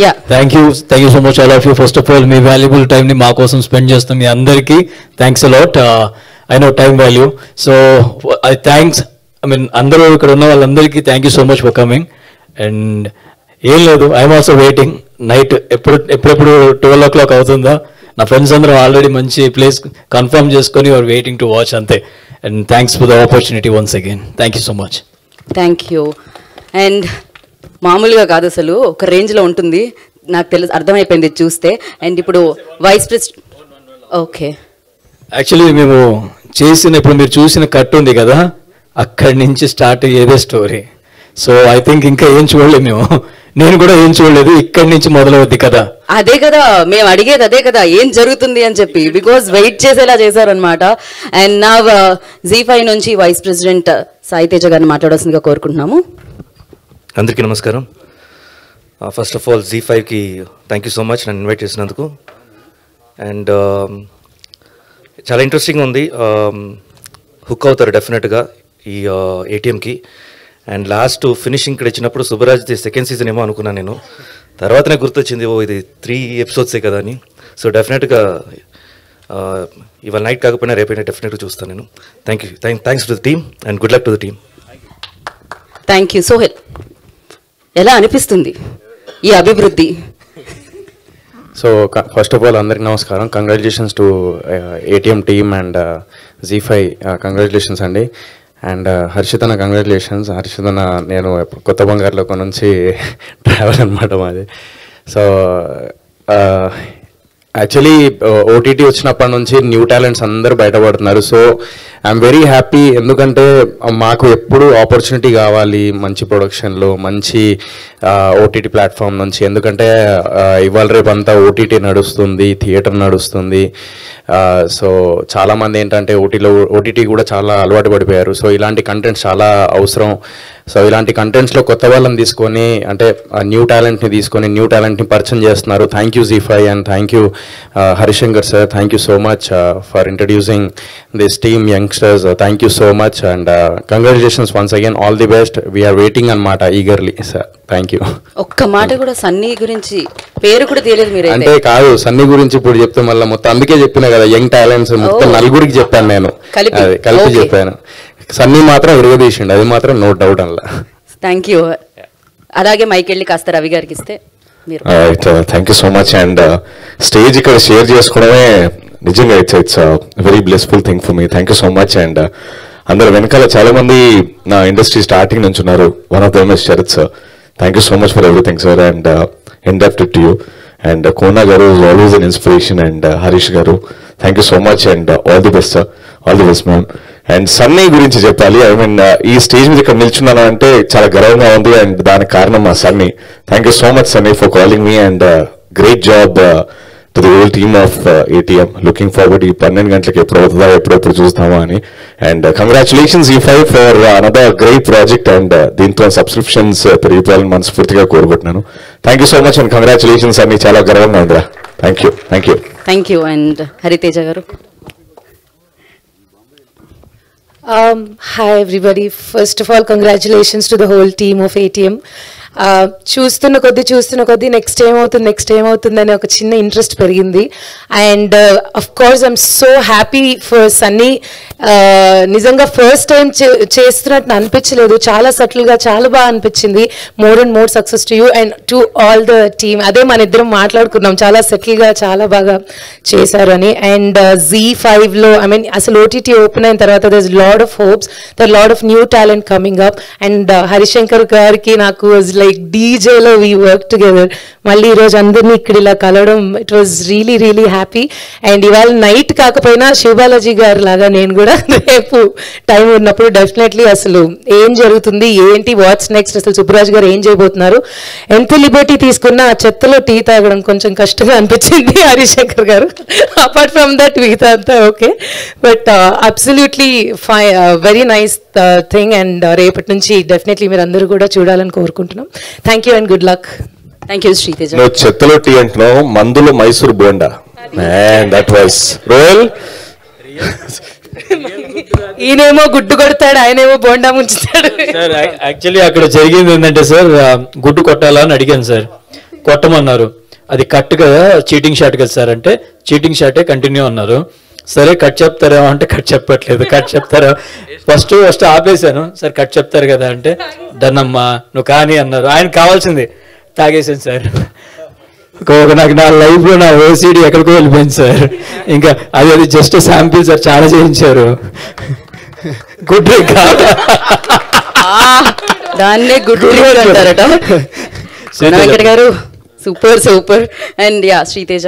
Yeah thank you thank you so much all of you first of all me valuable టైంని మా కోసం spend చేస్తాం మీ అందరికీ thanks a lot I know time value so I thanks I mean అందరూ ఇక్కడ ఉన్న వాళ్ళందరికీ thank you so much for coming and ఏం లేదు ఐఎమ్ ఆల్సో వెయిటింగ్ నైట్ ఎప్పుడు ఎప్పుడెప్పుడు ట్వెల్వ్ ఓ క్లాక్ అవుతుందా? నా ఫ్రెండ్స్ అందరూ ఆల్రెడీ మంచి ప్లేస్ కన్ఫర్మ్ చేసుకొని ఆర్ వెయిటింగ్ టు వాచ్ అంతే. And thanks for the opportunity once again thank you so much thank you and మామూలుగా కాదు అసలు ఒక రేంజ్లో ఉంటుంది. నాకు తెలుసు అర్థమైపోయింది చూస్తే. అండ్ ఇప్పుడు వైస్ ప్రెసిడెంట్ ఓకే. యాక్చువల్లీ మేము చేసిన ఇప్పుడు మీరు చూసిన కట్ ఉంది కదా అక్కడి నుంచి స్టార్ట్ అయ్యేదే స్టోరీ సో ఐ థింక్ ఇంకా ఏం చూడలేదు మేము. నేను కూడా ఏం చూడలేదు ఇక్కడి నుంచి మొదలవుద్ది కదా. అదే కదా మేము అడిగేది అదే కదా ఏం జరుగుతుంది అని చెప్పి. బికాజ్ వెయిట్ చేసేలా చేశారనమాట అండ్ నా జీ ఫైవ్ నుంచి వైస్ ప్రెసిడెంట్ సాయి తేజ గారిని మాట్లాడాల్సిందిగా కోరుకుంటున్నాము. అందరికీ నమస్కారం. ఫస్ట్ ఆఫ్ ఆల్ జీ ఫైవ్కి థ్యాంక్ యూ సో మచ్ నన్ను ఇన్వైట్ చేసినందుకు. అండ్ um, చాలా ఇంట్రెస్టింగ్ ఉంది. Um, హుక్ అవుతారు డెఫినెట్గా ఈ ఏటీఎంకి అండ్ లాస్ట్ ఫినిషింగ్ ఇక్కడ ఇచ్చినప్పుడు సుబ్బరాజ్ సెకండ్ సీజన్ ఏమో అనుకున్నాను నేను. తర్వాతనే గుర్తొచ్చింది ఓ ఇది త్రీ ఎపిసోడ్సే కదా అని. సో డెఫినెట్గా ఇవాళ నైట్ కాకపోయినా రేపైనా డెఫినెట్గా చూస్తాను నేను. Thank you thank thanks to the team and good luck to the team thank you Sohel ఎలా అనిపిస్తుంది ఈ అభివృద్ధి? సో ఫస్ట్ ఆఫ్ ఆల్ అందరికి నమస్కారం. Congratulations to ATM team and Zee five congratulations అండి. అండ్ హర్షితన కంగ్రాచులేషన్స్ హర్షితన నేను కొత్త బంగారులోకి నుంచి ట్రావెల్ అనమాట మాది. సో యాక్చువల్లీ ఓటీటీ వచ్చినప్పటి నుంచి న్యూ టాలెంట్స్ అందరూ బయటపడుతున్నారు. సో ఐఎమ్ వెరీ హ్యాపీ ఎందుకంటే మాకు ఎప్పుడు ఆపర్చునిటీ కావాలి మంచి ప్రొడక్షన్లో మంచి ఓటీటీ ప్లాట్ఫామ్ నుంచి. ఎందుకంటే ఇవాళ రేపు అంతా ఓటీటీ నడుస్తుంది థియేటర్ నడుస్తుంది. సో చాలామంది ఏంటంటే ఓటీలో ఓటీటీ కూడా చాలా అలవాటు పడిపోయారు. సో ఇలాంటి కంటెంట్స్ చాలా అవసరం. సో ఇలాంటి కంటెంట్స్లో కొత్త వాళ్ళని తీసుకొని అంటే న్యూ టాలెంట్ని తీసుకొని న్యూ టాలెంట్ని పరిచయం చేస్తున్నారు. Thank you Zee five and thank you Harishankar sir thank you so much for introducing this team youngsters thank you so much and congratulations once again all the best we are waiting అనమాట eagerly sir thank you ఒక్క మాట కూడా సన్నీ గురించి పేరు కూడా తెలియదు మీరైతే. అంటే కాదు సన్నీ గురించి ఇప్పుడు చెప్తే మళ్ళీ మొత్తం అందుకే చెప్పిన కదా యంగ్ టాలెంట్స్ మొత్తం. నలుగురికి చెప్పాను నేను. కలిపి. చెప్పాను. సన్నీ మాత్రం విరగదీసిండు అది మాత్రం నో డౌట్ అలా థ్యాంక్ యూ అలాగే మైక్ వెళ్ళి కాస్త రవి గారికి ఇస్తే మీరు. Thank you so much and stage ఇక్కడ షేర్ చేసుకోవడమే నిజంగా it's it's very blessful thing for me thank you so much and అందరు వెనకాల చాలా మంది నా ఇండస్ట్రీ స్టార్టింగ్ నుంచి ఉన్నారు. One of them is Sharath sir thank you so much for everything sir and indebted to you and Kona గారు is always an inspiration and Harish గారు thank you so much and all the best sir all the best ma'am and Sunny గురించి చెప్పాలి. I mean ఈ stage మీద ఇక్కడ నిల్చున్నాను అంటే చాలా గర్వంగా ఉంది. అండ్ దానికి కారణం మా Sunny thank you so much Sunny for calling me and great job to the whole team of ATM looking forward ఈ పన్నెండు గంటలకు ఎప్పుడు అవుతుందా ఎప్పుడెప్పుడు చూస్తామా అని. అండ్ కంగ్రాచులేషన్స్ ఈ five for another great project and దీంతో సబ్స్క్రిప్షన్స్ uh, పెరిగిపోవాలని మనస్ఫూర్తిగా కోరుకుంటున్నాను. Thank you so much and congratulations అన్ని చాలా గర్వంగా ఉందిరా. Thank you thank you thank you and Hariteja గారు. Um, hi, everybody. First of all, congratulations to the whole team of ATM. చూస్తున్న కొద్దీ చూస్తున్న కొద్దీ నెక్స్ట్ ఏమవుతుంది నెక్స్ట్ ఏమవుతుంది అనే ఒక చిన్న ఇంట్రెస్ట్ పెరిగింది. And of course I'm so happy for Sunny నిజంగా ఫస్ట్ టైం చేస్తున్నట్టు అనిపించలేదు. చాలా సటిల్గా చాలా బాగా అనిపించింది. More and more success to you and to all the team అదే మన ఇద్దరం మాట్లాడుకున్నాం. చాలా సెటిల్గా చాలా బాగా చేశారు అని. అండ్ జీ ఫైవ్లో ఐ మీన్ అసలు ఓటీటీ ఓపెన్ అయిన తర్వాత there lot of hopes there lot of new talent coming up and Harishankar గారికి నాకు లైక్ డీజేలో వీ వర్క్ టుగెదర్ మళ్ళీ ఈరోజు అందరినీ ఇక్కడ ఇలా కలవడం it was really really happy and ఇవాళ నైట్ కాకపోయినా శివబాలాజీ గారు లాగా నేను కూడా రేపు టైం ఉన్నప్పుడు డెఫినెట్లీ అసలు ఏం జరుగుతుంది ఏంటి వాట్స్ నెక్స్ట్ అసలు సుబ్బరాజు గారు ఏం చేయబోతున్నారు? ఎంత లిబర్టీ తీసుకున్నా ఆ చెత్తలో టీ తాగడం కొంచెం కష్టంగా అనిపించింది హరిశంకర్ గారు. అపార్ట్ ఫ్రమ్ దట్ మిగతా అంతా okay but absolutely phi very nice thing and రేపటి నుంచి డెఫినెట్లీ మీరు అందరూ కూడా చూడాలని కోరుకుంటున్నాం. Thank you and good luck thank you Sriteja నువ్వు చెత్తలో టీ అంటున్నావు మందులో Mysore bonda. That was role ఈయనేమో గుడ్డు కొడతాడు ఆయనేమో బోండా ముంచుతాడు. సార్ యాక్చువల్లీ అక్కడ జరిగింది ఏంటంటే సార్ గుడ్డు కొట్టాలా అని అడిగాను సార్ కొట్టమన్నారు. అది కట్ కదా చీటింగ్ షాట్ కదా సార్ అంటే చీటింగ్ షాటే కంటిన్యూ అన్నారు. సరే కట్ చెప్తారేమో అంటే కట్ చెప్పట్లేదు కట్ చెప్తారా ఫస్ట్ ఫస్ట్ ఆపేశాను. సార్ కట్ చెప్తారు కదా అంటే దన్నమ్మా నువ్వు కానీ అన్నారు. ఆయన కావాల్సింది. తాగేసాను సార్. నాకు నా లైఫ్లో నా ఓసిడి ఎక్కడికో వెళ్ళిపోయింది సార్. ఇంకా అది అది జస్ట్ శాంపిల్ సార్ చాలా చేయించారు. గుడ్ డ్రింక్ దాన్నే గుడ్ డ్రింక్ అంటారట. గారు super super. And yeah Sriteja.